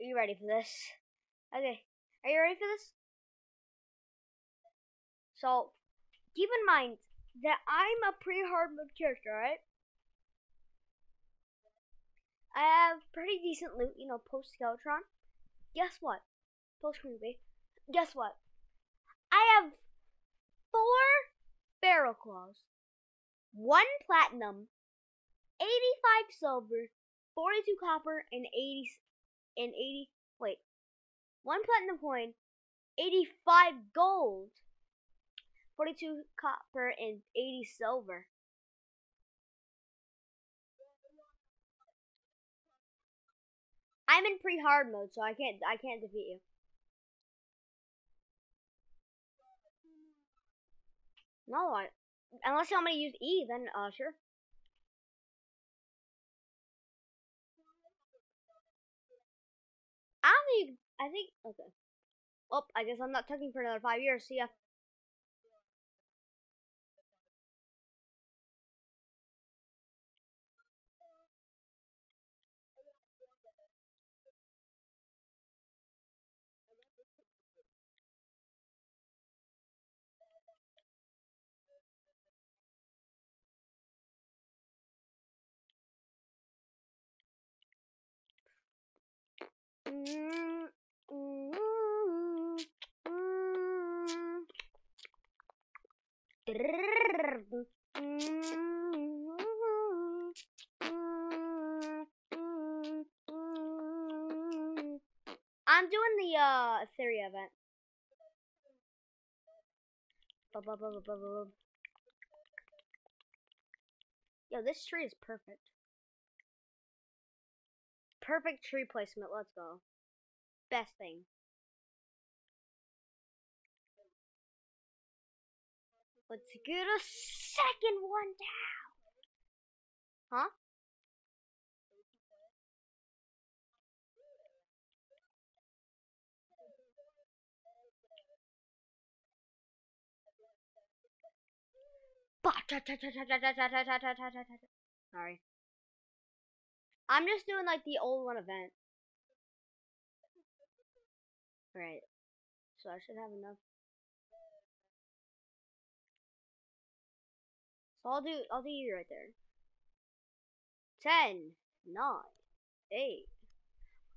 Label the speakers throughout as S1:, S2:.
S1: Are you ready for this? Okay. Are you ready for this? So, keep in mind that I'm a pretty hard mode character, right? I have pretty decent loot, you know, post Skeletron. Guess what? Post Creepy. Guess what? I have four barrel claws, one platinum, 85 silver, 42 copper, and 80 and 80 wait. One platinum coin, 85 gold, 42 copper, and 80 silver. I'm in pre-hard mode, so I can't I can't defeat you. No, I, unless you want me to use E, then uh sure. I think okay. Oh, I guess I'm not talking for another five years. See ya. Mm, mm, mm. I'm doing the uh theory event. Bub, bub, bub, bub, bub. Yo, this tree is perfect. Perfect tree placement. Let's go. Best thing. Let's get a second one down. Huh? Sorry. I'm just doing like the old one event. Right. So I should have enough. So I'll do I'll do you right there. Ten, nine, eight.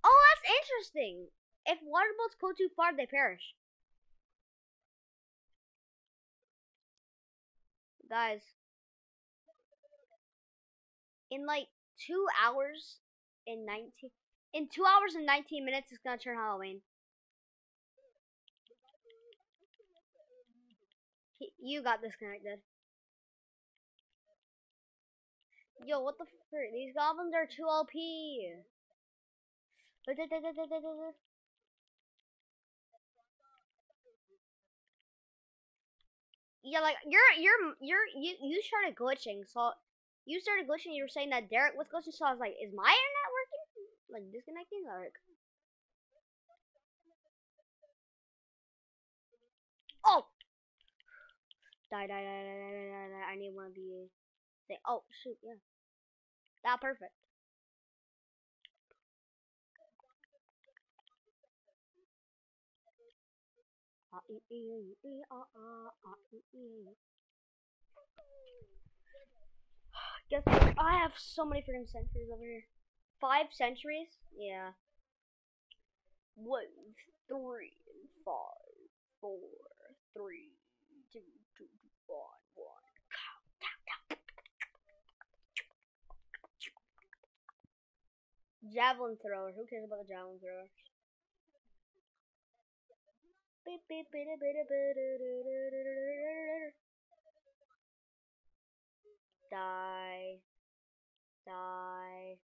S1: Oh, that's interesting. If Water Bolts go too far, they perish. Guys, in like two hours and 19 in two hours and 19 minutes it's gonna turn Halloween. You got disconnected. Yo, what the frick? These goblins are too OP. Yeah, like you're you're you're you you started glitching, so you started glitching. You were saying that Derek was glitching, so I was like, is my internet working? Like disconnecting? Like... Oh! Die, die, die, die, die, die. I need one of the. Oh shoot, yeah. That perfect. Guess? I have so many freaking sentries over here. Five sentries? Yeah. One, three, five, four, three, two, two, one, one. Javelin thrower. Who cares about the javelin thrower? Die. Die.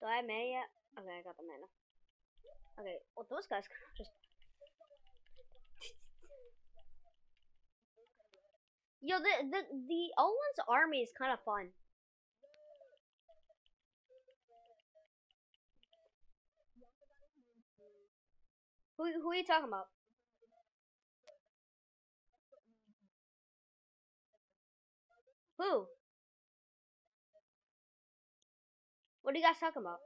S1: Do I have mana yet? Okay, I got the mana. Okay, well those guys just Yo, the the the Old One's army is kind of fun. Who, who are you talking about? Who? What are you guys talking about?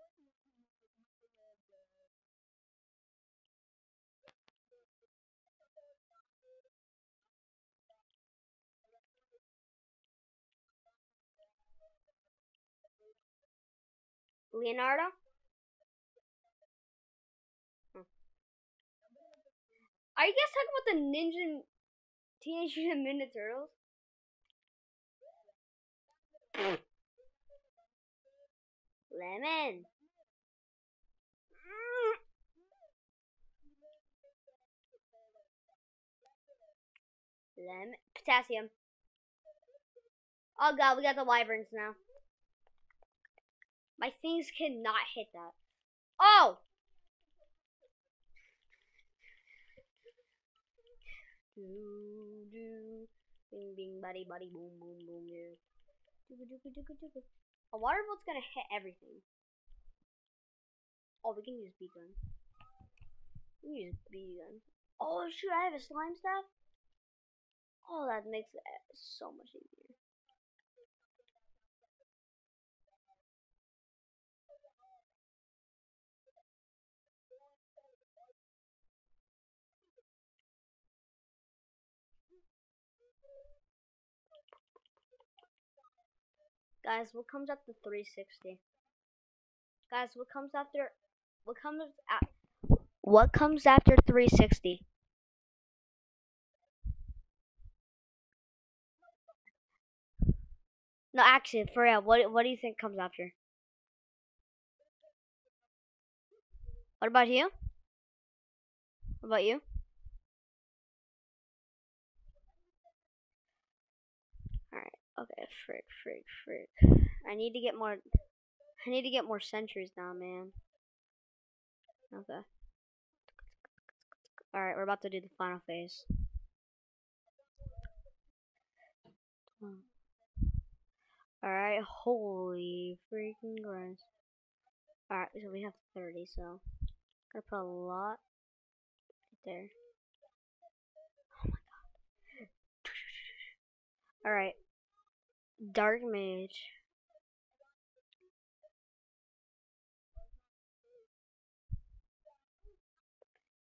S1: Leonardo? Are you guys talking about the Ninja Teenage Mutant Ninja Turtles? Lemon. Lemon. Potassium. Oh god, we got the wyverns now. My things cannot hit that. Oh! Do, do. Bing, bing, buddy, buddy, boom, boom, boom, yeah. A Water Bolt's gonna hit everything. Oh, we can use Bee Gun. We can use Bee Gun. Oh shoot, I have a slime staff. Oh, that makes it so much easier. Guys, what comes after 360? Guys, what comes after what comes at what comes after 360? No, actually, for real, what what do you think comes after? What about you? What about you? Alright, okay, frick, frick, frick. I need to get more I need to get more sentries now, man. Okay. Alright, we're about to do the final phase. Alright, holy freaking Christ. Alright, so we have 30, so. Gotta put a lot right there. Oh my god. Alright. Dark Mage.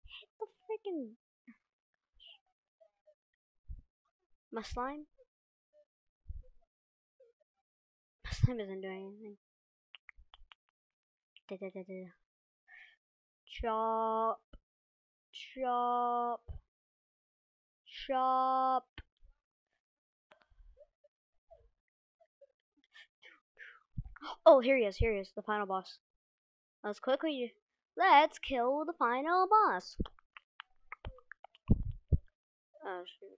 S1: Hit the freaking. My slime? My Slime isn't doing anything. Da, da, da, da. Chop. Chop. Chop. Oh, here he is. Here he is. The final boss. Let's quickly. Let's kill the final boss. Oh, shoot.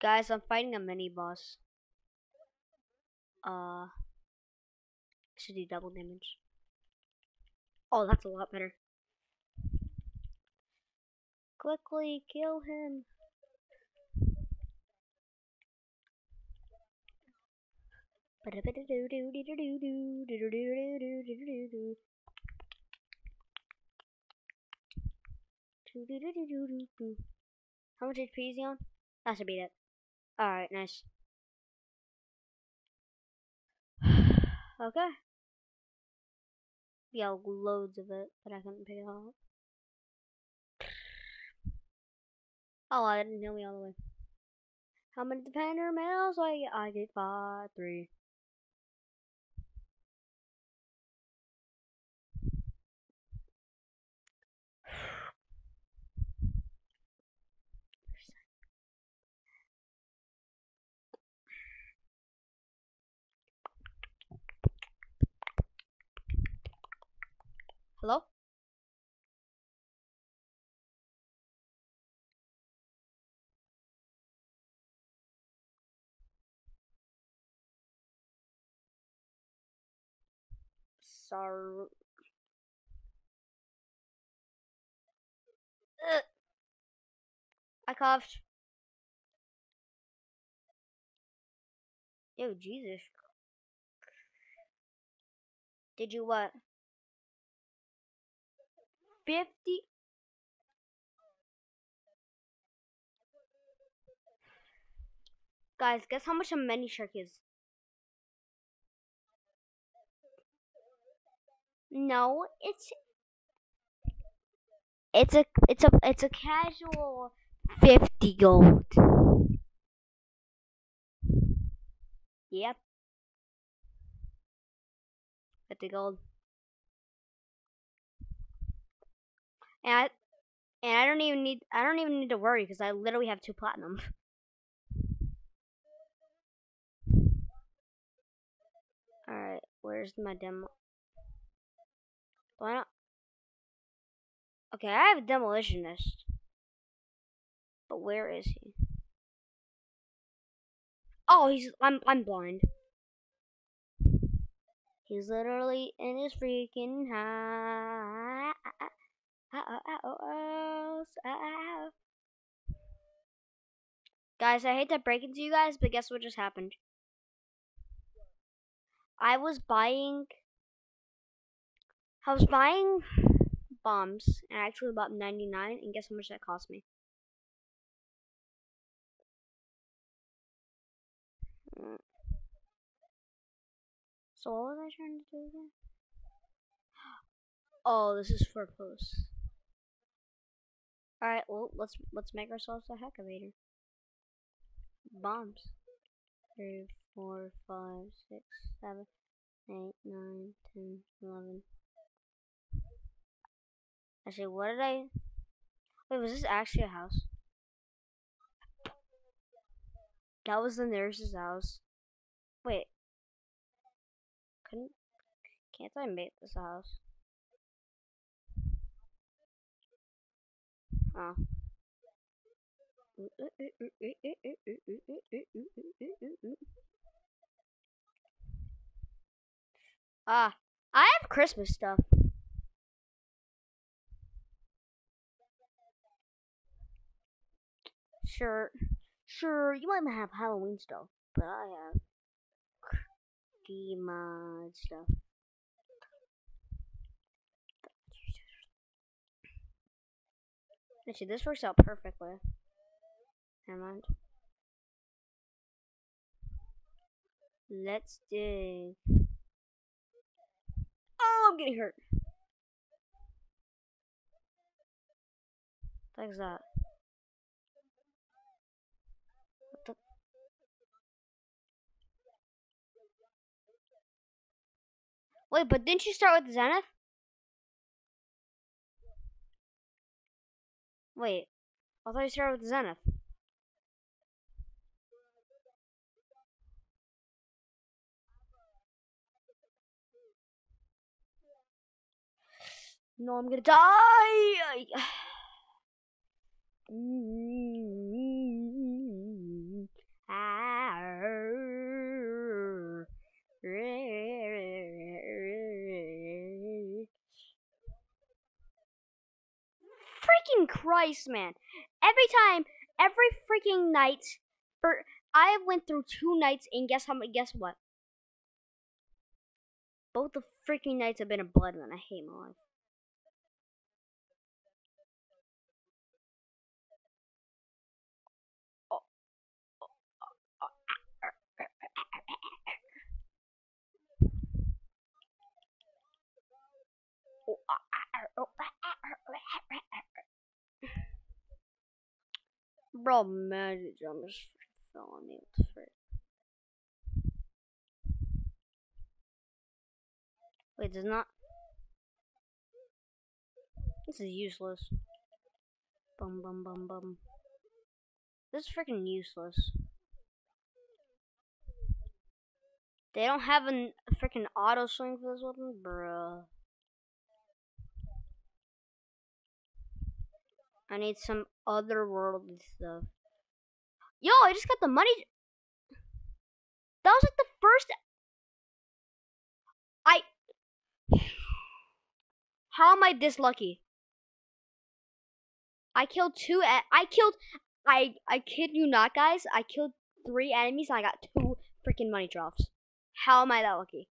S1: Guys, I'm fighting a mini boss. Uh, should do double damage. Oh, that's a lot better. Quickly kill him. How much HP is he on? That should be it. Alright, nice. okay. Yeah, loads of it, but I couldn't pick it up. Oh, I didn't know me all the way. How many Defender Medals I? I get five, three. Hello? Sorry. I coughed. Yo, Jesus. Did you what? 50 Guys, guess how much a Minishark is? No, it's it's a it's a it's a casual 50 gold. Yep. The gold. And I, and I don't even need I don't even need to worry because I literally have two platinum. Alright, where's my demo? Why not? Okay, I have a demolitionist. But where is he? Oh, he's I'm I'm blind. He's literally in his freaking house. Guys, I hate to break into you guys, but guess what just happened? I was buying I was buying bombs and I actually bought 99 and guess how much that cost me? So what was I trying to do again? Oh, this is for posts. Alright, well let's let's make ourselves a excavator. Bombs. Three, four, five, six, seven, eight, nine, ten, eleven. Actually, what did I Wait, was this actually a house? That was the nurse's house. Wait. Couldn't can't I make this a house? Oh. Ah, I have Christmas stuff. Sure, sure, you might have Halloween stuff, but I have Demon stuff. Actually, this works out perfectly. Never mind. Let's dig. Oh, I'm getting hurt. Like that. Wait, but didn't you start with Zenith? Wait, I thought you started with Zenith. No, I'm gonna die! Christ, man. Every time, every freaking night, for I have went through two nights and guess how guess what? Both the freaking nights have been a blood run. I hate my life. Bro, magic jump is on the frick? Wait, does not. This is useless. Bum bum bum bum. This is freaking useless. They don't have a freaking auto swing for this weapon, bruh. I need some otherworldly stuff. Yo, I just got the money. That was like the first. I. How am I this lucky? I killed two. I killed. I I kid you not, guys. I killed three enemies and I got two freaking money drops. How am I that lucky?